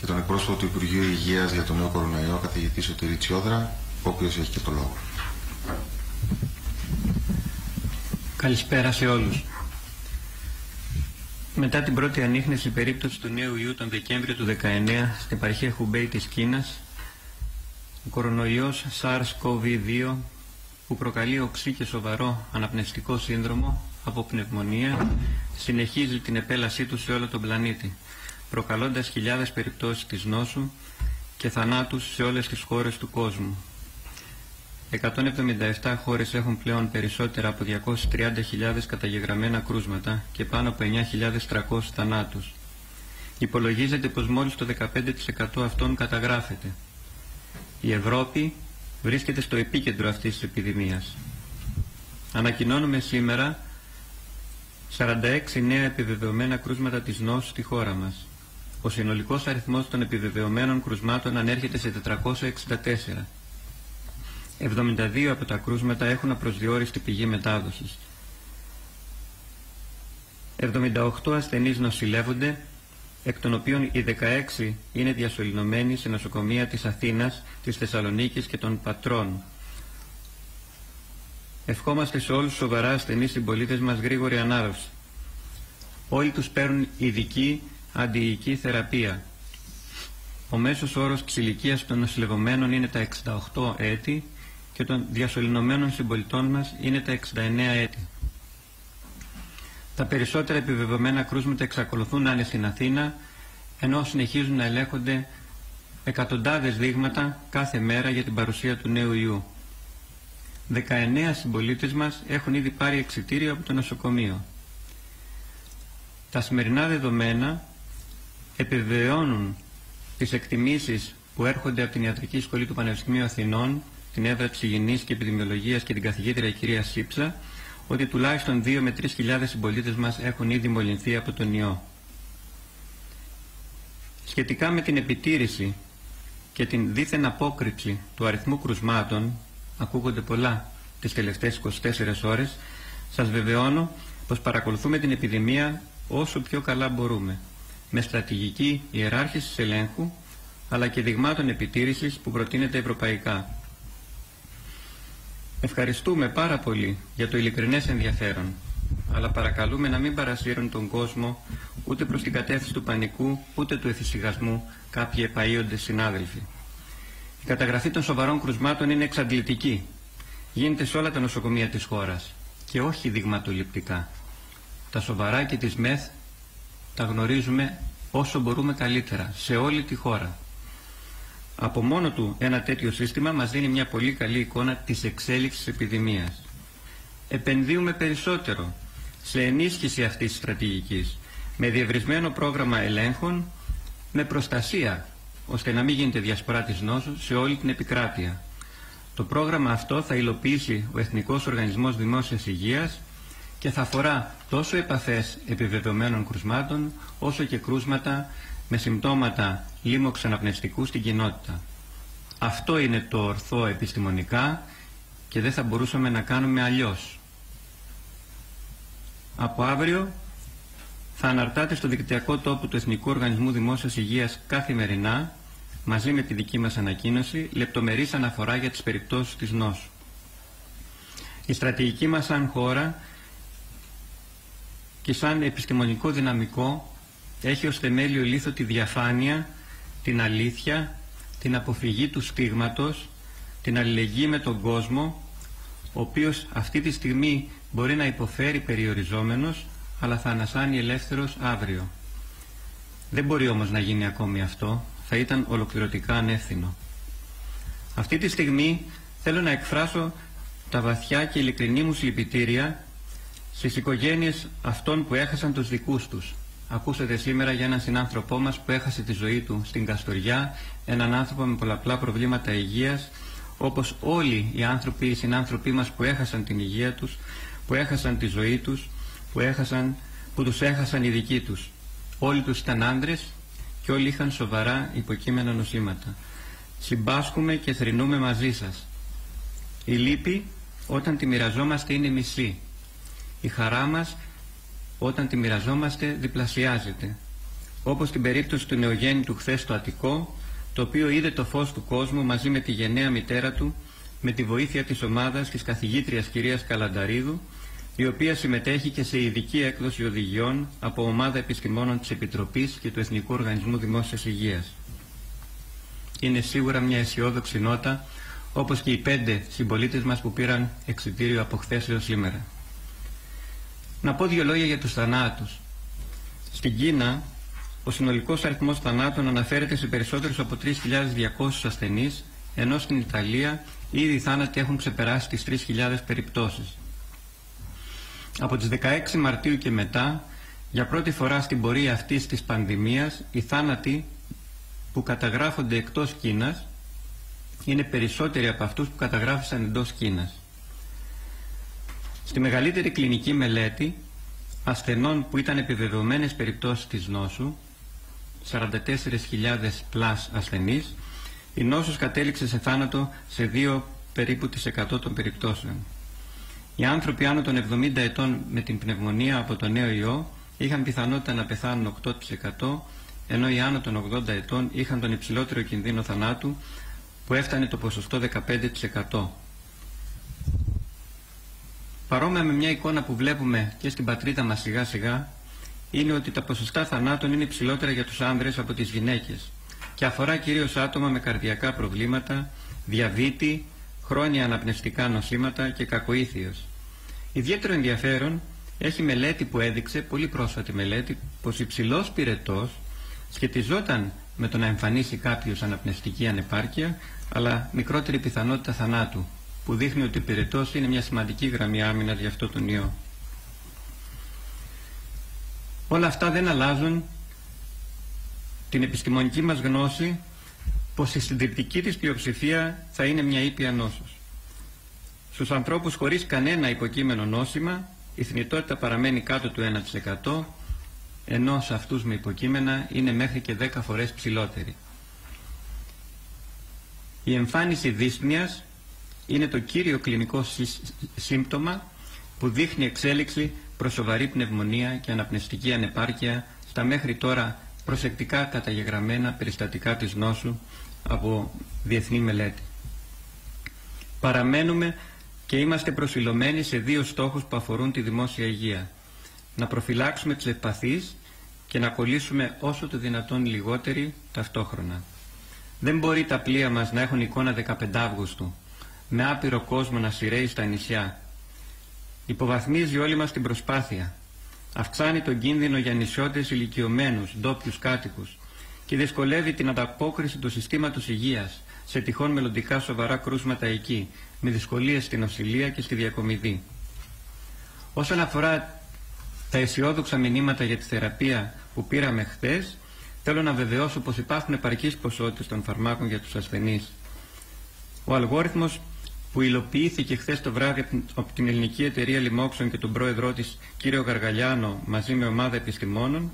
και τον εκπρόσωπο του Υπουργείου Υγείας για τον νέο κορονοϊό, καθηγητή Σωτηρή Τσιόδρα, ο οποίος έχει και το λόγο. Καλησπέρα σε όλους. Μετά την πρώτη ανείχνευση περίπτωση του νέου ιού τον Δεκέμβριο του 19 στην επαρχία Χουμπέι της Κίνας, ο κορονοϊός SARS-CoV-2 που προκαλεί οξύ και σοβαρό αναπνευστικό σύνδρομο από πνευμονία συνεχίζει την επέλασή του σε όλο τον πλανήτη, προκαλώντας χιλιάδες περιπτώσεις της νόσου και θανάτους σε όλες τις χώρες του κόσμου. 177 χώρες έχουν πλέον περισσότερα από 230.000 καταγεγραμμένα κρούσματα και πάνω από 9.300 θανάτους. Υπολογίζεται πως μόλις το 15% αυτών καταγράφεται. Η Ευρώπη βρίσκεται στο επίκεντρο αυτής της επιδημίας. Ανακοινώνουμε σήμερα 46 νέα επιβεβαιωμένα κρούσματα της νόσου στη χώρα μας. Ο συνολικός αριθμός των επιβεβαιωμένων κρουσμάτων ανέρχεται σε 464. 72 από τα κρούσματα έχουν απροσδιόριστη πηγή μετάδοσης. 78 ασθενείς νοσηλεύονται, εκ των οποίων οι 16 είναι διασωληνωμένοι σε νοσοκομεία της Αθήνας, της Θεσσαλονίκης και των Πατρών. Ευχόμαστε σε όλους σοβαρά ασθενείς συμπολίτες μας γρήγορη ανάρρωση. Όλοι τους παίρνουν ειδική αντιοική θεραπεία. Ο μέσος όρος της των νοσηλευομένων είναι τα 68 έτη και των διασωληνωμένων συμπολιτών μας είναι τα 69 έτη. Τα περισσότερα επιβεβαιωμένα κρούσματα εξακολουθούν να είναι στην Αθήνα, ενώ συνεχίζουν να ελέγχονται εκατοντάδες δείγματα κάθε μέρα για την παρουσία του νέου ιού. 19 συμπολίτες μας έχουν ήδη πάρει εξητήριο από το νοσοκομείο. Τα σημερινά δεδομένα επιβεβαιώνουν τις εκτιμήσεις που έρχονται από την Ιατρική Σχολή του Πανεπιστημίου Αθηνών την έδρα της Υγιεινής και Επιδημιολογίας και την καθηγήτρια κυρία Σύψα ότι τουλάχιστον 2 με 3 χιλιάδες συμπολίτες μας έχουν ήδη μολυνθεί από τον ιό. Σχετικά με την επιτήρηση και την δίθεν απόκρυψη του αριθμού κρουσμάτων, ακούγονται πολλά τις τελευταίες 24 ώρες, σας βεβαιώνω πως παρακολουθούμε την επιδημία όσο πιο καλά μπορούμε, με στρατηγική ιεράρχηση ελέγχου, αλλά και δειγμάτων επιτήρησης που προτείνεται ευρωπαϊκά. Ευχαριστούμε πάρα πολύ για το ειλικρινές ενδιαφέρον, αλλά παρακαλούμε να μην παρασύρουν τον κόσμο ούτε προς την κατεύθυνση του πανικού, ούτε του εφησυχασμού κάποιοι επαΐοντες συνάδελφοι. Η καταγραφή των σοβαρών κρουσμάτων είναι εξαντλητική. Γίνεται σε όλα τα νοσοκομεία της χώρας και όχι δειγματοληπτικά. Τα σοβαρά και τις ΜΕΘ τα γνωρίζουμε όσο μπορούμε καλύτερα σε όλη τη χώρα. Από μόνο του ένα τέτοιο σύστημα μας δίνει μια πολύ καλή εικόνα της εξέλιξης της επιδημίας. Επενδύουμε περισσότερο σε ενίσχυση αυτής της στρατηγικής, με διευρισμένο πρόγραμμα ελέγχων, με προστασία, ώστε να μην γίνεται διασπορά της νόσου σε όλη την επικράτεια. Το πρόγραμμα αυτό θα υλοποιήσει ο Εθνικός Οργανισμός Δημόσιας Υγείας και θα αφορά τόσο επαφές επιβεβαιωμένων κρουσμάτων, όσο και κρούσματα με συμπτώματα λίμωξ αναπνευστικού στην κοινότητα. Αυτό είναι το ορθό επιστημονικά και δεν θα μπορούσαμε να κάνουμε αλλιώς. Από αύριο θα αναρτάτε στο δικτυακό τόπο του Εθνικού Οργανισμού Δημόσιας Υγείας καθημερινά μαζί με τη δική μας ανακοίνωση λεπτομερής αναφορά για τις περιπτώσεις της νόσου. Η στρατηγική μας σαν χώρα και σαν επιστημονικό δυναμικό έχει ως θεμέλιο λίθο τη διαφάνεια, την αλήθεια, την αποφυγή του στίγματος, την αλληλεγγύη με τον κόσμο, ο οποίος αυτή τη στιγμή μπορεί να υποφέρει περιοριζόμενος, αλλά θα ανασάνει ελεύθερος αύριο. Δεν μπορεί όμως να γίνει ακόμη αυτό, θα ήταν ολοκληρωτικά ανεύθυνο. Αυτή τη στιγμή θέλω να εκφράσω τα βαθιά και ειλικρινή μου συλληπιτήρια στις οικογένειες αυτών που έχασαν τους δικούς τους, Ακούσατε σήμερα για έναν συνάνθρωπό μας που έχασε τη ζωή του στην Καστοριά, έναν άνθρωπο με πολλαπλά προβλήματα υγείας, όπως όλοι οι άνθρωποι, οι συνάνθρωποι μας που έχασαν την υγεία τους, που έχασαν τη ζωή τους, που, έχασαν, που τους έχασαν οι δικοί τους. Όλοι τους ήταν άντρες και όλοι είχαν σοβαρά υποκείμενα νοσήματα. Συμπάσχουμε και θρυνούμε μαζί σας. Η λύπη όταν τη μοιραζόμαστε είναι μισή. Η χαρά μας όταν τη μοιραζόμαστε διπλασιάζεται. όπως την περίπτωση του νεογέννητου χθες στο Αττικό, το οποίο είδε το φως του κόσμου μαζί με τη γενναία μητέρα του, με τη βοήθεια της ομάδας της καθηγήτριας κυρίας Καλανταρίδου, η οποία συμμετέχει και σε ειδική έκδοση οδηγιών από ομάδα επιστημόνων της Επιτροπής και του Εθνικού Οργανισμού Δημόσιας Υγείας. Είναι σίγουρα μια αισιόδοξη νότα, όπως και οι πέντε συμπολίτες μας που πήραν εξητήριο από χθες έως σήμερα. Να πω δύο λόγια για τους θανάτους. Στην Κίνα, ο συνολικός αριθμός θανάτων αναφέρεται σε περισσότερους από 3.200 ασθενείς, ενώ στην Ιταλία ήδη οι θάνατοι έχουν ξεπεράσει τις 3.000 περιπτώσεις. Από τις 16 Μαρτίου και μετά, για πρώτη φορά στην πορεία αυτής της πανδημίας, οι θάνατοι που καταγράφονται εκτός Κίνας είναι περισσότεροι από αυτούς που καταγράφησαν εντός Κίνας. Στη μεγαλύτερη κλινική μελέτη ασθενών που ήταν επιβεβαιωμένες περιπτώσεις της νόσου, 44.000 πλάς ασθενείς, η νόσος κατέληξε σε θάνατο σε 2 περίπου τις 100 των περιπτώσεων. Οι άνθρωποι άνω των 70 ετών με την πνευμονία από το νέο ιό είχαν πιθανότητα να πεθάνουν 8%, ενώ οι άνω των 80 ετών είχαν τον υψηλότερο κινδύνο θανάτου που έφτανε το ποσοστό 15%. Παρόμοια με μια εικόνα που βλέπουμε και στην πατρίδα μας σιγά σιγά είναι ότι τα ποσοστά θανάτων είναι υψηλότερα για τους άνδρες από τις γυναίκες και αφορά κυρίως άτομα με καρδιακά προβλήματα, διαβήτη, χρόνια αναπνευστικά νοσήματα και κακοήθειος. Ιδιαίτερο ενδιαφέρον έχει μελέτη που έδειξε, πολύ πρόσφατη μελέτη, πως υψηλός πυρετός σχετιζόταν με το να εμφανίσει κάποιος αναπνευστική ανεπάρκεια, αλλά μικρότερη πιθανότητα θανάτου, που δείχνει ότι ο πυρετός είναι μια σημαντική γραμμή άμυνας για αυτό τον ιό. Όλα αυτά δεν αλλάζουν την επιστημονική μας γνώση πως η συντριπτική της πλειοψηφία θα είναι μια ήπια νόσος. Στους ανθρώπους χωρίς κανένα υποκείμενο νόσημα η θνητότητα παραμένει κάτω του 1% ενώ σε αυτούς με υποκείμενα είναι μέχρι και 10 φορές ψηλότερη. Η εμφάνιση δύσπνιας είναι το κύριο κλινικό σύμπτωμα που δείχνει εξέλιξη προς σοβαρή πνευμονία και αναπνευστική ανεπάρκεια στα μέχρι τώρα προσεκτικά καταγεγραμμένα περιστατικά της νόσου από διεθνή μελέτη. Παραμένουμε και είμαστε προσιλωμένοι σε δύο στόχους που αφορούν τη δημόσια υγεία. Να προφυλάξουμε τις ευπαθείς και να κολλήσουμε όσο το δυνατόν λιγότεροι ταυτόχρονα. Δεν μπορεί τα πλοία μας να έχουν εικόνα 15 Αύγουστου, με άπειρο κόσμο να σειραίει στα νησιά. Υποβαθμίζει όλη μας την προσπάθεια. Αυξάνει τον κίνδυνο για νησιώτες ηλικιωμένους, ντόπιους κάτοικους και δυσκολεύει την ανταπόκριση του συστήματος υγείας σε τυχόν μελλοντικά σοβαρά κρούσματα εκεί, με δυσκολίες στην οσυλία και στη διακομιδή. Όσον αφορά τα αισιόδοξα μηνύματα για τη θεραπεία που πήραμε χθες, θέλω να βεβαιώσω πως υπάρχουν επαρκείς ποσότητες των φαρμάκων για τους ασθενείς. Ο αλγόριθμος που υλοποιήθηκε χθες το βράδυ από την ελληνική εταιρεία Λιμόξων και τον πρόεδρό της κύριο Γαργαλιάνο μαζί με ομάδα επιστημόνων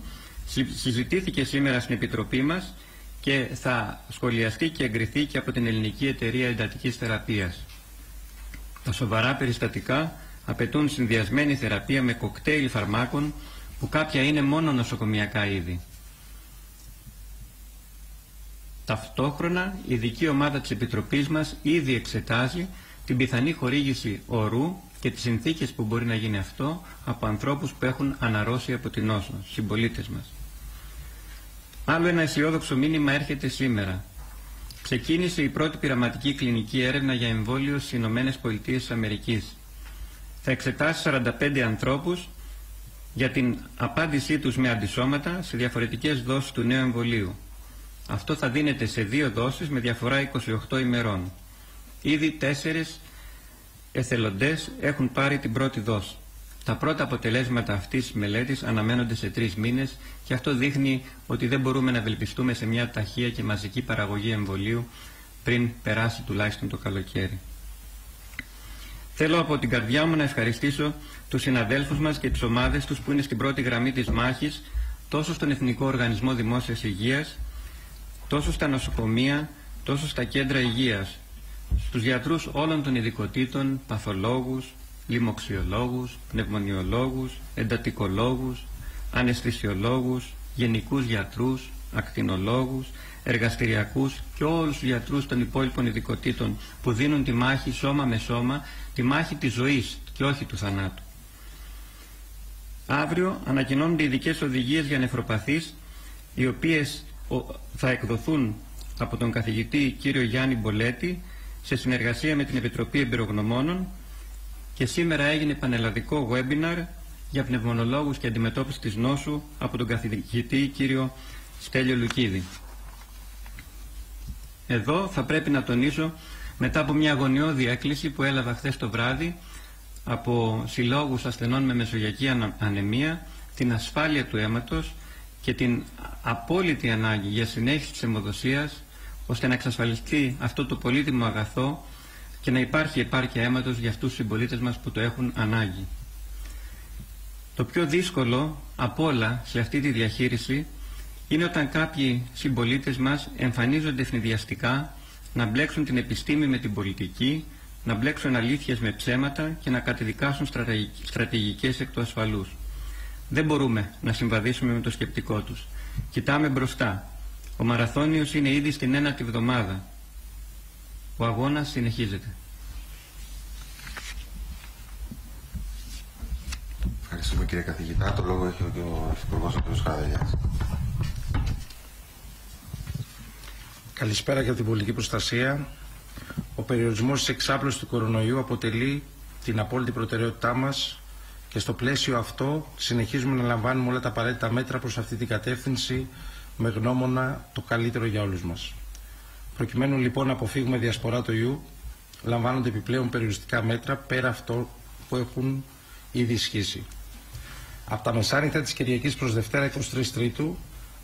συζητήθηκε σήμερα στην Επιτροπή μας και θα σχολιαστεί και εγκριθεί και από την ελληνική εταιρεία εντατικής θεραπείας. Τα σοβαρά περιστατικά απαιτούν συνδυασμένη θεραπεία με κοκτέιλ φαρμάκων που κάποια είναι μόνο νοσοκομιακά είδη. Ταυτόχρονα η ειδική ομάδα της Επιτροπής μας ήδη εξετάζει την πιθανή χορήγηση ορού και τις συνθήκες που μπορεί να γίνει αυτό από ανθρώπους που έχουν αναρρώσει από την νόσο, συμπολίτες μας. Άλλο ένα αισιόδοξο μήνυμα έρχεται σήμερα. Ξεκίνησε η πρώτη πειραματική κλινική έρευνα για εμβόλιο στις Ηνωμένες Πολιτείες Αμερικής. Θα εξετάσει 45 ανθρώπους για την απάντησή τους με αντισώματα σε διαφορετικές δόσεις του νέου εμβολίου. Αυτό θα δίνεται σε δύο δόσεις με διαφορά 28 ημερών. Ήδη τέσσερις εθελοντές έχουν πάρει την πρώτη δόση. Τα πρώτα αποτελέσματα αυτής της μελέτης αναμένονται σε τρεις μήνες και αυτό δείχνει ότι δεν μπορούμε να ευελπιστούμε σε μια ταχεία και μαζική παραγωγή εμβολίου πριν περάσει τουλάχιστον το καλοκαίρι. Θέλω από την καρδιά μου να ευχαριστήσω τους συναδέλφους μας και τις ομάδες τους που είναι στην πρώτη γραμμή της μάχης τόσο στον Εθνικό Οργανισμό Δημόσιας Υγείας, τόσο στα νοσοκομεία, τόσο στα κέντρα υγείας, στους γιατρούς όλων των ειδικοτήτων, παθολόγους, λοιμοξιολόγους, πνευμονιολόγους, εντατικολόγους, αναισθησιολόγους, γενικούς γιατρούς, ακτινολόγους, εργαστηριακούς και όλους τους γιατρούς των υπόλοιπων ειδικοτήτων που δίνουν τη μάχη σώμα με σώμα, τη μάχη της ζωής και όχι του θανάτου. Αύριο ανακοινώνονται ειδικές οδηγίες για νεφροπαθείς, οι οποίες θα εκδοθούν από τον καθηγητή κύριο Γιάννη Μπολέτη σε συνεργασία με την Επιτροπή Εμπειρογνωμόνων και σήμερα έγινε πανελλαδικό webinar για πνευμονολόγους και αντιμετώπιση της νόσου από τον καθηγητή κύριο Στέλιο Λουκίδη. Εδώ θα πρέπει να τονίσω μετά από μια αγωνιώδη έκκληση που έλαβα χθες το βράδυ από συλλόγους ασθενών με μεσογειακή ανεμία την ασφάλεια του αίματος και την απόλυτη ανάγκη για συνέχιση της αιμοδοσίας ώστε να εξασφαλιστεί αυτό το πολύτιμο αγαθό και να υπάρχει επάρκεια αίματος για αυτούς τους συμπολίτες μας που το έχουν ανάγκη. Το πιο δύσκολο από όλα σε αυτή τη διαχείριση είναι όταν κάποιοι συμπολίτες μας εμφανίζονται ευνηδιαστικά να μπλέξουν την επιστήμη με την πολιτική, να μπλέξουν αλήθειες με ψέματα και να κατεδικάσουν στρατηγικές εκ του ασφαλούς. Δεν μπορούμε να συμβαδίσουμε με το σκεπτικό τους. Κοιτάμε μπροστά. Ο Μαραθώνιος είναι ήδη στην ένατη βδομάδα. Ο αγώνας συνεχίζεται. Ευχαριστούμε κύριε καθηγητά. Το λόγο έχει ο Υπουργός ο κ. Χαραδελιάς. Καλησπέρα για την πολιτική προστασία. Ο περιορισμός της εξάπλωσης του κορονοϊού αποτελεί την απόλυτη προτεραιότητά μας και στο πλαίσιο αυτό συνεχίζουμε να λαμβάνουμε όλα τα απαραίτητα μέτρα προς αυτή την κατεύθυνση με γνώμονα το καλύτερο για όλους μας. Προκειμένου λοιπόν να αποφύγουμε διασπορά του ιού, λαμβάνονται επιπλέον περιοριστικά μέτρα πέρα αυτό που έχουν ήδη ισχύσει. Από τα μεσάνυχτα της Κυριακής προς Δευτέρα 23 Τρίτου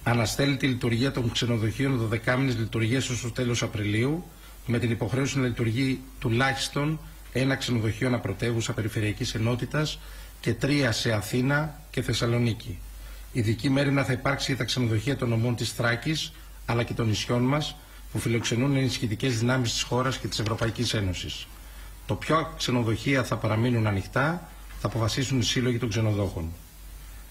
αναστέλει τη λειτουργία των ξενοδοχείων 12 μήνες λειτουργίας ως το τέλος Απριλίου με την υποχρέωση να λειτουργεί τουλάχιστον ένα ξενοδοχείο αναπρωτεύουσα περιφερειακής ενότητας και τρία σε Αθήνα και Θεσσαλονίκη. Ειδική μέρημνα θα υπάρξει για τα ξενοδοχεία των ομών της Θράκης αλλά και των νησιών μας που φιλοξενούν ενισχυτικές δυνάμεις της χώρας και της Ευρωπαϊκής Ένωσης. Το ποιο ξενοδοχεία θα παραμείνουν ανοιχτά θα αποφασίσουν οι σύλλογοι των ξενοδόχων.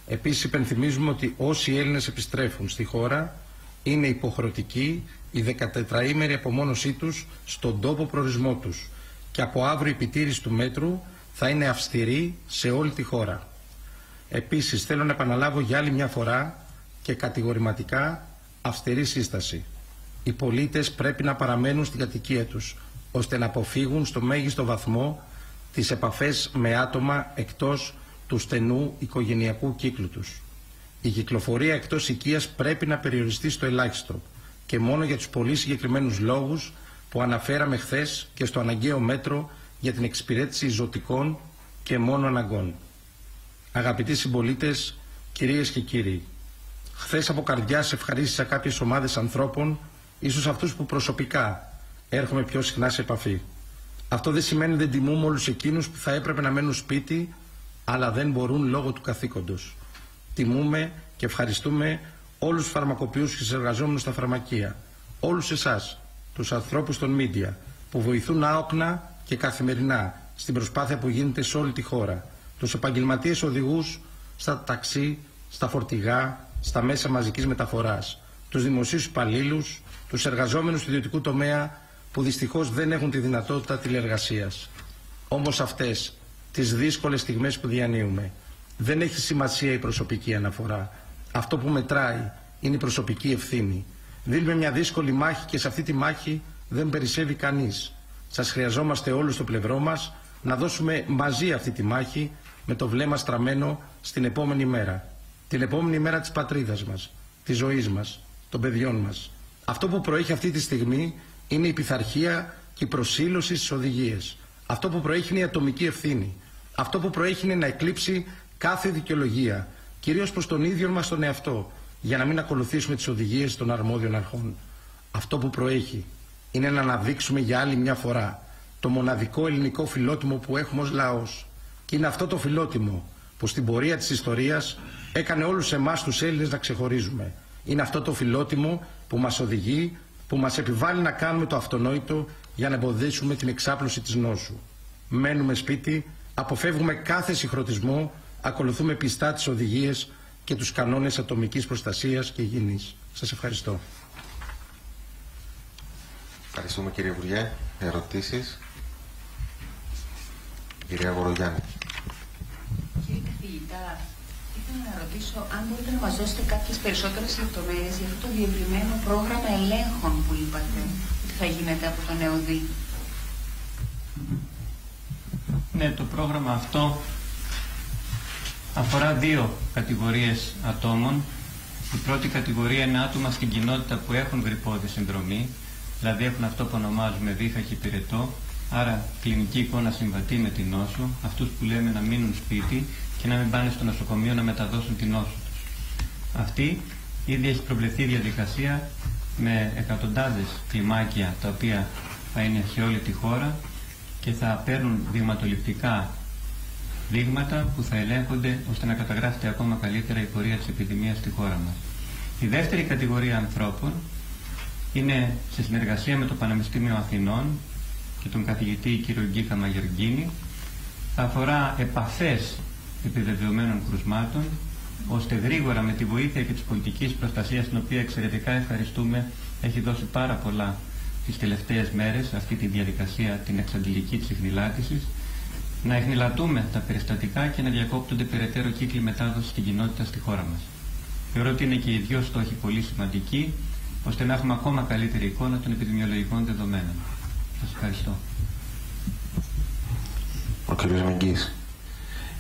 Επίσης υπενθυμίζουμε ότι όσοι Έλληνες επιστρέφουν στη χώρα είναι υποχρεωτική η 14ήμερη απομόνωσή τους στον τόπο προορισμό τους και από αύριο η επιτήρηση του μέτρου θα είναι αυστηρή σε όλη τη χώρα. Επίσης θέλω να επαναλάβω για άλλη μια φορά και κατηγορηματικά αυστηρή σύσταση. Οι πολίτες πρέπει να παραμένουν στην κατοικία τους ώστε να αποφύγουν στο μέγιστο βαθμό τις επαφές με άτομα εκτός του στενού οικογενειακού κύκλου τους. Η κυκλοφορία εκτός οικίας πρέπει να περιοριστεί στο ελάχιστο και μόνο για τους πολύ συγκεκριμένους λόγους που αναφέραμε χθες και στο αναγκαίο μέτρο για την εξυπηρέτηση ζωτικών και μόνο αναγκών. Αγαπητοί συμπολίτες, κυρίες και κύριοι, χθες από καρδιά ευχαρίστησα κάποιες ομάδες ανθρώπων, ίσως αυτούς που προσωπικά έρχομαι πιο συχνά σε επαφή. Αυτό δεν σημαίνει δεν τιμούμε όλους εκείνους που θα έπρεπε να μένουν σπίτι αλλά δεν μπορούν λόγω του καθήκοντος. Τιμούμε και ευχαριστούμε όλους τους φαρμακοποιούς και εργαζόμενους στα φαρμακεία, όλους εσάς, τους ανθρώπους των μίντια, που βοηθούν άοκνα και καθημερινά στην προσπάθεια που γίνεται σε όλη τη χώρα, τους επαγγελματίες οδηγούς στα ταξί, στα φορτηγά, στα μέσα μαζικής μεταφοράς, τους δημοσίους υπαλλήλους, τους εργαζόμενους του ιδιωτικού τομέα που δυστυχώς δεν έχουν τη δυνατότητα τηλεργασίας. Όμως αυτές τις δύσκολες στιγμές που διανύουμε. Δεν έχει σημασία η προσωπική αναφορά. Αυτό που μετράει είναι η προσωπική ευθύνη. Δίνουμε μια δύσκολη μάχη και σε αυτή τη μάχη δεν περισσεύει κανείς. Σας χρειαζόμαστε όλους στο πλευρό μας να δώσουμε μαζί αυτή τη μάχη με το βλέμμα στραμμένο στην επόμενη μέρα. Την επόμενη μέρα της πατρίδας μας, της ζωής μας, των παιδιών μας. Αυτό που προέχει αυτή τη στιγμή είναι η πειθαρχία και η προσήλωση στις οδηγίες. Αυτό που προέχει είναι η ατομική ευθύνη. Αυτό που προέχει είναι να εκλείψει κάθε δικαιολογία, κυρίως προς τον ίδιο μας τον εαυτό, για να μην ακολουθήσουμε τις οδηγίες των αρμόδιων αρχών. Αυτό που προέχει είναι να αναδείξουμε για άλλη μια φορά το μοναδικό ελληνικό φιλότιμο που έχουμε ως λαός. Και είναι αυτό το φιλότιμο που στην πορεία της ιστορίας έκανε όλους εμάς τους Έλληνες να ξεχωρίζουμε. Είναι αυτό το φιλότιμο που μας οδηγεί, που μας επιβάλλει να κάνουμε το αυτονόητο για να εμποδίσουμε την εξάπλωση της νόσου. Μένουμε σπίτι, αποφεύγουμε κάθε συγχρονισμό, ακολουθούμε πιστά τις οδηγίες και τους κανόνες ατομικής προστασίας και υγιεινής. Σας ευχαριστώ. Ευχαριστούμε κύριε Υπουργέ. Ερωτήσεις; Κυρία Γορογιάννη. Κύριε καθηγητά, ήθελα να ρωτήσω αν μπορείτε να μας δώσετε κάποιες περισσότερες λεπτομέρειες για αυτό το διευρυμένο πρόγραμμα ελέγχων που είπατε ότι θα γίνεται από το ΝΕΟΔΗ. Ναι, το πρόγραμμα αυτό αφορά δύο κατηγορίες ατόμων. Η πρώτη κατηγορία είναι άτομα στην κοινότητα που έχουν γρυπόδη συνδρομή, δηλαδή έχουν αυτό που ονομάζουμε βήχα και πυρετό, άρα κλινική εικόνα συμβατή με την νόσο, αυτούς που λέμε να μείνουν σπίτι και να μην πάνε στο νοσοκομείο να μεταδώσουν την νόσο τους. Αυτή ήδη έχει προβλεφθεί διαδικασία με εκατοντάδες κλιμάκια τα οποία θα είναι σε όλη τη χώρα και θα παίρνουν δειγματοληπτικά δείγματα που θα ελέγχονται ώστε να καταγράφεται ακόμα καλύτερα η πορεία της επιδημίας στη χώρα μας. Η δεύτερη κατηγορία ανθρώπων είναι σε συνεργασία με το Πανεπιστήμιο Αθηνών και τον καθηγητή κ. Γκίχα Μαγεργίνη θα αφορά επαφές επιβεβαιωμένων κρουσμάτων ώστε γρήγορα με τη βοήθεια και της πολιτικής προστασίας την οποία εξαιρετικά ευχαριστούμε έχει δώσει πάρα πολλά τις τελευταίες μέρες αυτή τη διαδικασία την εξαντλητική της ιχνηλάτησης να εχνηλατούμε τα περιστατικά και να διακόπτονται περαιτέρω κύκλοι μετάδοσης στην κοινότητα στη χώρα μας. Θεωρώ ότι είναι και οι δύο στόχοι πολύ σημαντικοί ώστε να έχουμε ακόμα καλύτερη εικόνα των επιδημιολογικών δεδομένων. Σας ευχαριστώ. Ο κ. Μεγκής.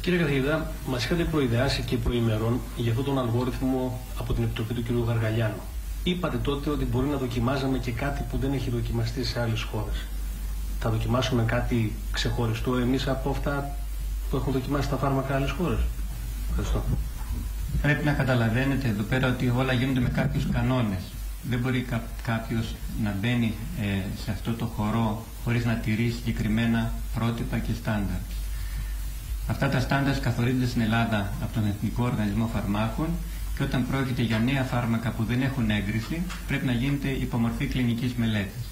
Κύριε καθηγητά, μας είχατε προειδεάσει και προημερών για αυτόν τον αλγόριθμο από την Επιτροπή του κ. Γαργαλιάνου. Είπατε τότε ότι μπορεί να δοκιμάζαμε και κάτι που δεν έχει δοκιμαστεί σε άλλες χώρες. Θα δοκιμάσουμε κάτι ξεχωριστό εμείς από αυτά που έχουν δοκιμάσει τα φάρμακα άλλες χώρες; Ευχαριστώ. Πρέπει να καταλαβαίνετε εδώ πέρα ότι όλα γίνονται με κάποιους κανόνες. Δεν μπορεί κά, κάποιος να μπαίνει ε, σε αυτό το χορό χωρίς να τηρεί συγκεκριμένα πρότυπα και στάνταρ. Αυτά τα στάνταρ καθορίζονται στην Ελλάδα από τον Εθνικό Οργανισμό Φαρμάκων και όταν πρόκειται για νέα φάρμακα που δεν έχουν έγκριση πρέπει να γίνεται υπομορφή κλινικής μελέτης.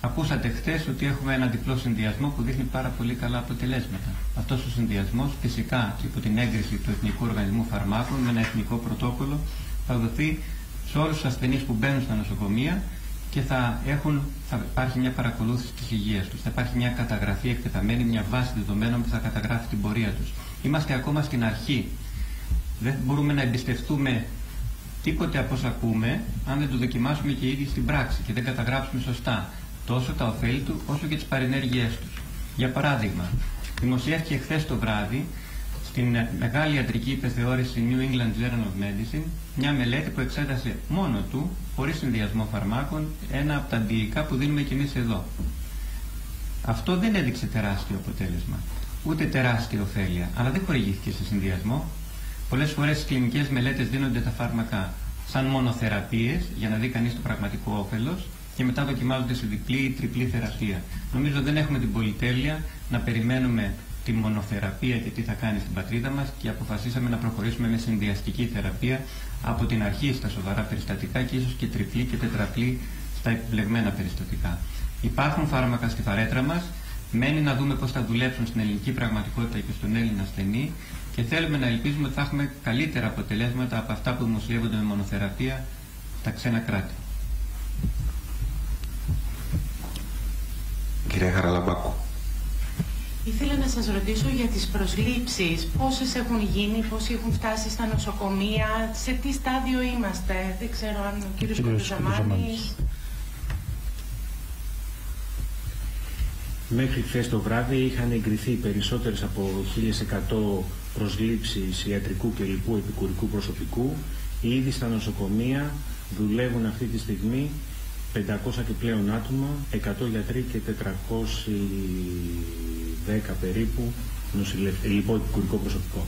Ακούσατε χθες ότι έχουμε ένα διπλό συνδυασμό που δείχνει πάρα πολύ καλά αποτελέσματα. Αυτός ο συνδυασμός φυσικά υπό την έγκριση του Εθνικού Οργανισμού Φαρμάκων με ένα εθνικό πρωτόκολλο θα δοθεί σε όλους τους ασθενείς που μπαίνουν στα νοσοκομεία και θα, έχουν, θα υπάρχει μια παρακολούθηση της υγείας τους. Θα υπάρχει μια καταγραφή εκτεταμένη, μια βάση δεδομένων που θα καταγράφει την πορεία τους. Είμαστε ακόμα στην αρχή. Δεν μπορούμε να εμπιστευτούμε τίποτε από όσα ακούμε αν δεν το δοκιμάσουμε και ήδη στην πράξη και δεν καταγράψουμε σωστά τόσο τα ωφέλη του όσο και τις παρενέργειές τους. Για παράδειγμα, δημοσιεύτηκε χθες το βράδυ στην μεγάλη ιατρική υπεθεώρηση New England Journal of Medicine μια μελέτη που εξέτασε μόνο του, χωρίς συνδυασμό φαρμάκων, ένα από τα αντιϊκά που δίνουμε κι εμείς εδώ. Αυτό δεν έδειξε τεράστιο αποτέλεσμα, ούτε τεράστια ωφέλεια, αλλά δεν χορηγήθηκε σε συνδυασμό. Πολλές φορές στις κλινικές μελέτες δίνονται τα φάρμακα σαν μονοθεραπείες για να δει κανείς το πραγματικό όφελος και μετά δοκιμάζονται σε διπλή ή τριπλή θεραπεία. Νομίζω δεν έχουμε την πολυτέλεια να περιμένουμε τη μονοθεραπεία και τι θα κάνει στην πατρίδα μας και αποφασίσαμε να προχωρήσουμε με συνδυαστική θεραπεία από την αρχή στα σοβαρά περιστατικά και ίσως και τριπλή και τετραπλή στα επιπλεγμένα περιστατικά. Υπάρχουν φάρμακα στη φαρέτρα μας, μένει να δούμε πώς θα δουλέψουν στην ελληνική πραγματικότητα και στον Έλληνα ασθενή και θέλουμε να ελπίζουμε ότι θα έχουμε καλύτερα αποτελέσματα από αυτά που δημοσιεύονται με μονοθεραπεία στα ξένα κράτη. Κυρία Χαραλαμπάκου. Ήθελα να σας ρωτήσω για τις προσλήψεις. Πόσες έχουν γίνει, πόσοι έχουν φτάσει στα νοσοκομεία, σε τι στάδιο είμαστε. Δεν ξέρω αν ο κύριος, κύριος Κοντοζαμάνης... Μέχρι χθες το βράδυ είχαν εγκριθεί περισσότερες από 1.100 προσλήψεις ιατρικού και λοιπού επικουρικού προσωπικού. Ήδη στα νοσοκομεία δουλεύουν αυτή τη στιγμή 500 και πλέον άτομα, 100 γιατροί και 410 περίπου λοιπόν επικουρικό προσωπικό.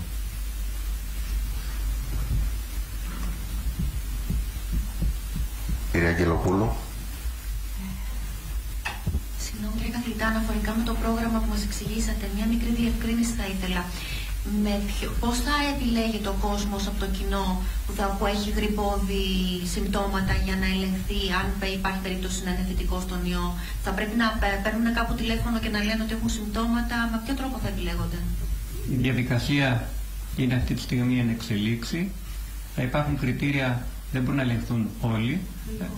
Κυρία Αγγελοπούλου. Συγγνώμη κύριε καθηγητά, αναφορικά με το πρόγραμμα που μας εξηγήσατε, μια μικρή διευκρίνηση θα ήθελα με ποιο, πώς θα επιλέγεται ο κόσμος από το κοινό που, θα, που έχει γρυπόδι συμπτώματα για να ελεγχθεί αν υπάρχει περίπτωση να είναι θετικό στον ιό; Θα πρέπει να παίρνουν κάπου τηλέφωνο και να λένε ότι έχουν συμπτώματα; Με ποιο τρόπο θα επιλέγονται; Η διαδικασία είναι αυτή τη στιγμή εν εξελίξη. Θα υπάρχουν κριτήρια, δεν μπορούν να ελεγχθούν όλοι.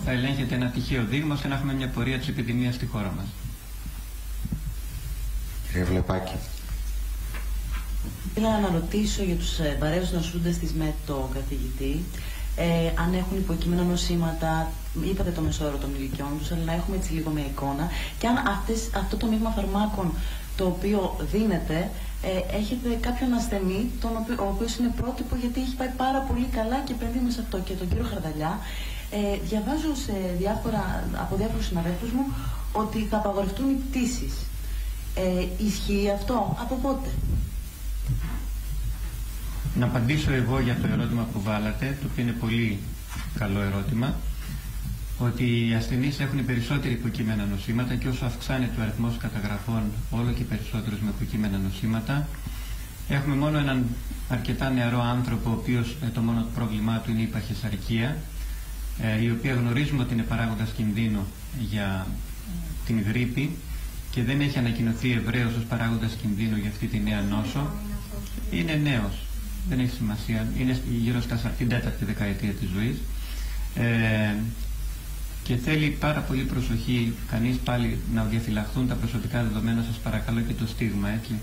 Θα ελέγχεται ένα τυχαίο δείγμα ώστε να έχουμε μια πορεία της επιδημίας στη χώρα μας. Κύριε Βλεπάκη. Ήθελα να ρωτήσω για τους ε, βαρέους νοσούντες της ΜΕΤ το καθηγητή ε, αν έχουν υποκείμενα νοσήματα, είπατε το μεσόωρο των ηλικιών τους, αλλά να έχουμε έτσι λίγο μια εικόνα και αν αυτές, αυτό το μείγμα φαρμάκων το οποίο δίνεται ε, έχετε κάποιον ασθενή, τον οποίο, ο οποίος είναι πρότυπο γιατί έχει πάει πάρα πολύ καλά και επενδύουμε σε αυτό. Και τον κύριο Χαρδαλιά, ε, διαβάζω σε διάφορα, από διάφορους συναδέλφους μου ότι θα απαγορευτούν οι πτήσεις. Ε, ισχύει αυτό, από πότε; Να απαντήσω εγώ για το ερώτημα που βάλατε, το οποίο είναι πολύ καλό ερώτημα, ότι οι ασθενείς έχουν περισσότεροι υποκείμενα νοσήματα και όσο αυξάνεται ο αριθμός καταγραφών όλο και περισσότερους με υποκείμενα νοσήματα, έχουμε μόνο έναν αρκετά νεαρό άνθρωπο, ο οποίος ε, το μόνο πρόβλημά του είναι η παχυσαρκία, ε, η οποία γνωρίζουμε ότι είναι παράγοντας κινδύνου για την γρήπη και δεν έχει ανακοινωθεί ευρέως ως παράγοντας κινδύνου για αυτή τη νέα νόσο. Είναι νέος δεν έχει σημασία, είναι γύρω στα την τέταρτη δεκαετία της ζωής ε, και θέλει πάρα πολύ προσοχή κανείς πάλι να διαφυλαχθούν τα προσωπικά δεδομένα σας παρακαλώ και το στίγμα έτσι.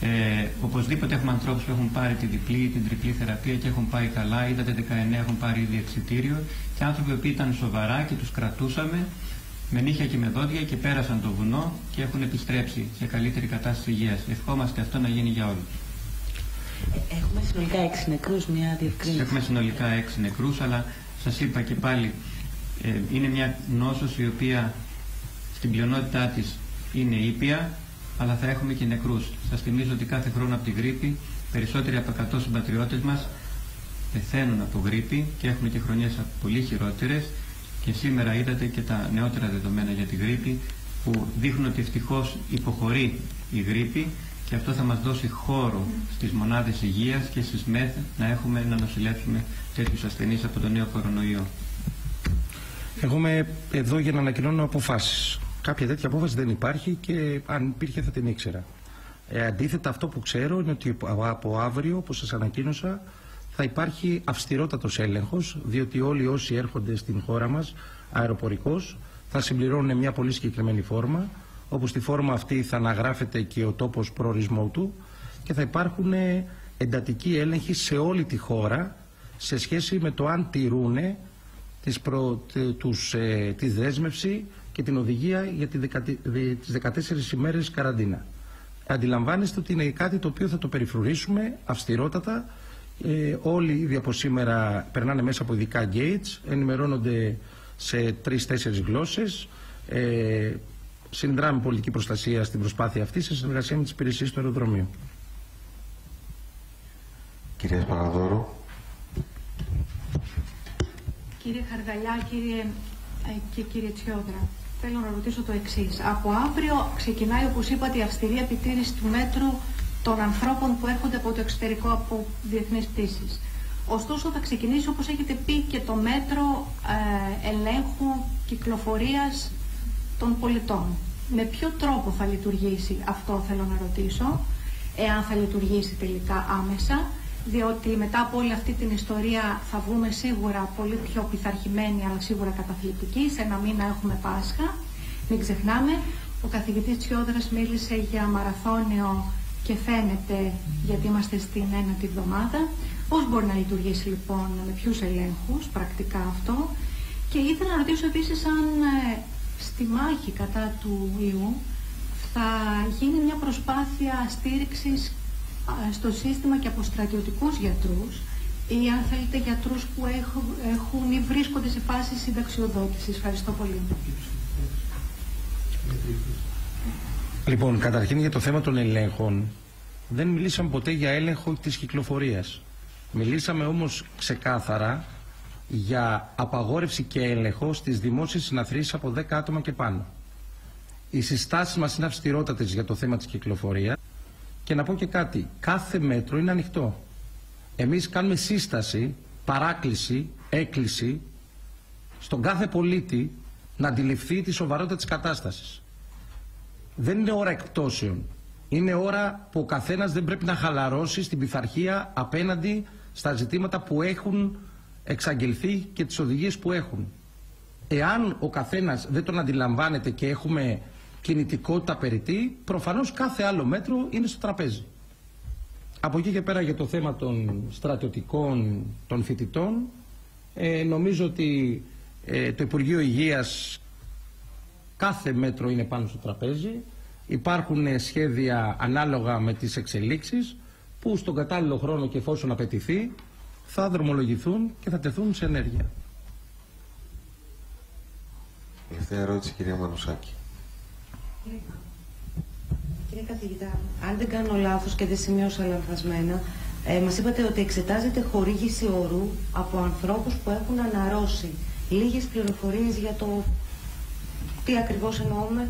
Ε, οπωσδήποτε έχουμε ανθρώπους που έχουν πάρει τη διπλή ή την τριπλή θεραπεία και έχουν πάει καλά, είδατε 19 έχουν πάρει ήδη εξιτήριο και άνθρωποι που ήταν σοβαρά και τους κρατούσαμε με νύχια και με δόντια και πέρασαν το βουνό και έχουν επιστρέψει σε καλύτερη κατάσταση υγείας. Ευχόμαστε αυτό να γίνει για όλους. Έχουμε συνολικά έξι νεκρούς, μια διευκρίνηση. Έχουμε συνολικά έξι νεκρούς, αλλά σας είπα και πάλι, ε, είναι μια νόσος η οποία στην πλειονότητά της είναι ήπια, αλλά θα έχουμε και νεκρούς. Σας θυμίζω ότι κάθε χρόνο από τη γρήπη, περισσότεροι από 100 συμπατριώτες μας πεθαίνουν από γρήπη και έχουμε και χρονιές πολύ χειρότερες και σήμερα είδατε και τα νεότερα δεδομένα για τη γρήπη που δείχνουν ότι ευτυχώς υποχωρεί η γρήπη και αυτό θα μας δώσει χώρο στις μονάδες υγείας και στις ΜΕΘ να έχουμε να νοσηλεύσουμε τέτοιους ασθενείς από τον νέο κορονοϊό. Εγώ είμαι εδώ για να ανακοινώνω αποφάσεις. Κάποια τέτοια απόφαση δεν υπάρχει και αν υπήρχε θα την ήξερα. Ε, αντίθετα αυτό που ξέρω είναι ότι από αύριο, όπως σας ανακοίνωσα, θα υπάρχει αυστηρότατος έλεγχος, διότι όλοι όσοι έρχονται στην χώρα μας αεροπορικός θα συμπληρώνουν μια πολύ συγκεκριμένη φόρμα όπου στη φόρμα αυτή θα αναγράφεται και ο τόπος προορισμού του και θα υπάρχουν εντατικοί έλεγχοι σε όλη τη χώρα σε σχέση με το αν τηρούν τις προ, τους, ε, τη δέσμευση και την οδηγία για τη τις 14 ημέρες καραντίνα. Αντιλαμβάνεστε ότι είναι κάτι το οποίο θα το περιφρουρήσουμε αυστηρότατα. Ε, όλοι ήδη από σήμερα περνάνε μέσα από ειδικά gates, ενημερώνονται σε τρεις-τέσσερις γλώσσες. Ε, συνδράμε πολιτική προστασία στην προσπάθεια αυτή σε συνεργασία με τις υπηρεσίες του αεροδρομίου. Κυρία Παγαδόρου. Κύριε Χαρδαλιά, κύριε ε, και κύριε Τσιόδρα, θέλω να ρωτήσω το εξής. Από αύριο ξεκινάει, όπως είπατε, η αυστηρή επιτήρηση του μέτρου των ανθρώπων που έρχονται από το εξωτερικό από διεθνείς πτήσεις. Ωστόσο, θα ξεκινήσει, όπως έχετε πει, και το μέτρο ε, ελέγχου κυκλοφορίας των πολιτών. Με ποιο τρόπο θα λειτουργήσει αυτό θέλω να ρωτήσω, εάν θα λειτουργήσει τελικά άμεσα, διότι μετά από όλη αυτή την ιστορία θα βγούμε σίγουρα πολύ πιο πειθαρχημένοι, αλλά σίγουρα καταθλιπτικοί. Σε ένα μήνα έχουμε Πάσχα. Μην ξεχνάμε, ο καθηγητής Τσιόδρας μίλησε για μαραθώνιο και φαίνεται γιατί είμαστε στην ένατη εβδομάδα. Πώς μπορεί να λειτουργήσει λοιπόν, με ποιους ελέγχους πρακτικά αυτό. Και ήθελα να ρωτήσω επίσης αν ε, στη μάχη κατά του ιού θα γίνει μια προσπάθεια στήριξης στο σύστημα και από στρατιωτικούς γιατρούς ή αν θέλετε γιατρούς που έχουν, έχουν ή βρίσκονται σε φάση συνταξιοδότησης. Ευχαριστώ πολύ. Λοιπόν, καταρχήν για το θέμα των ελέγχων δεν μιλήσαμε ποτέ για έλεγχο της κυκλοφορίας. Μιλήσαμε όμως ξεκάθαρα για απαγόρευση και έλεγχο στις δημόσιες συναθρήσεις από 10 άτομα και πάνω. Οι συστάσεις μας είναι αυστηρότατες για το θέμα της κυκλοφορίας και να πω και κάτι, κάθε μέτρο είναι ανοιχτό. Εμείς κάνουμε σύσταση, παράκληση, έκκληση στον κάθε πολίτη να αντιληφθεί τη σοβαρότητα της κατάστασης. Δεν είναι ώρα εκπτώσεων. Είναι ώρα που ο καθένας δεν πρέπει να χαλαρώσει στην πειθαρχία απέναντι στα ζητήματα που έχουν εξαγγελθεί και τις οδηγίες που έχουν. Εάν ο καθένας δεν τον αντιλαμβάνεται και έχουμε κινητικότητα περιττή, προφανώς κάθε άλλο μέτρο είναι στο τραπέζι. Από εκεί και πέρα για το θέμα των στρατιωτικών των φοιτητών, ε, νομίζω ότι ε, το Υπουργείο Υγείας κάθε μέτρο είναι πάνω στο τραπέζι. Υπάρχουν ε, σχέδια ανάλογα με τις εξελίξεις που στον κατάλληλο χρόνο και εφόσον απαιτηθεί θα δρομολογηθούν και θα τεθούν σε ενέργεια. Τελευταία ερώτηση, κυρία Μανουσάκη. Κύριε καθηγητά, αν δεν κάνω λάθος και δεν σημειώσα λανθασμένα, ε, μας είπατε ότι εξετάζεται χορήγηση ορού από ανθρώπους που έχουν αναρρώσει. Λίγες πληροφορίες για το τι ακριβώς εννοούμε;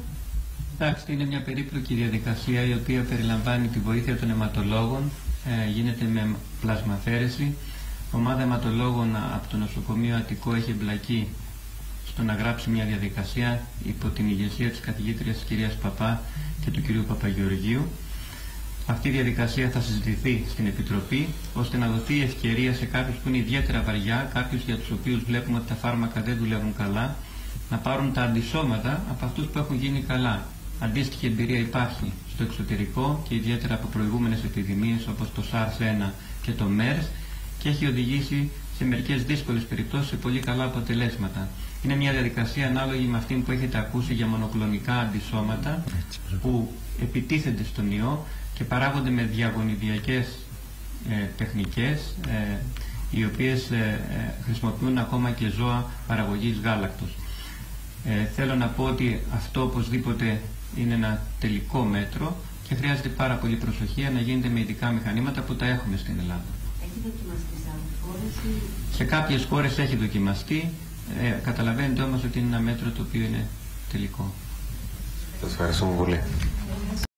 Εντάξει, είναι μια περίπλοκη διαδικασία η οποία περιλαμβάνει τη βοήθεια των αιματολόγων, ε, γίνεται με πλασμαφέρεση. Ομάδα αιματολόγων από το νοσοκομείο Αττικό έχει εμπλακεί στο να γράψει μια διαδικασία υπό την ηγεσία της καθηγήτριας της κυρίας Παπά και του κυρίου Παπαγεωργίου. Αυτή η διαδικασία θα συζητηθεί στην Επιτροπή ώστε να δοθεί ευκαιρία σε κάποιους που είναι ιδιαίτερα βαριά, κάποιους για τους οποίους βλέπουμε ότι τα φάρμακα δεν δουλεύουν καλά, να πάρουν τα αντισώματα από αυτούς που έχουν γίνει καλά. Αντίστοιχη εμπειρία υπάρχει στο εξωτερικό και ιδιαίτερα από προηγούμενες επιδημίες όπως το SARS-1 και το MERS και έχει οδηγήσει σε μερικές δύσκολες περιπτώσεις σε πολύ καλά αποτελέσματα. Είναι μια διαδικασία ανάλογη με αυτή που έχετε ακούσει για μονοκλονικά αντισώματα που επιτίθενται στον ιό και παράγονται με διαγωνιδιακές ε, τεχνικές ε, οι οποίες ε, ε, χρησιμοποιούν ακόμα και ζώα παραγωγής γάλακτος. Ε, θέλω να πω ότι αυτό οπωσδήποτε είναι ένα τελικό μέτρο και χρειάζεται πάρα πολύ προσοχή να γίνεται με ειδικά μηχανήματα που τα έχουμε στην Ελλάδα. Έχει δοκιμαστεί σε άλλες χώρες ή... Σε κάποιες χώρες έχει δοκιμαστεί, ε, καταλαβαίνετε όμως ότι είναι ένα μέτρο το οποίο είναι τελικό. Σας ευχαριστούμε πολύ.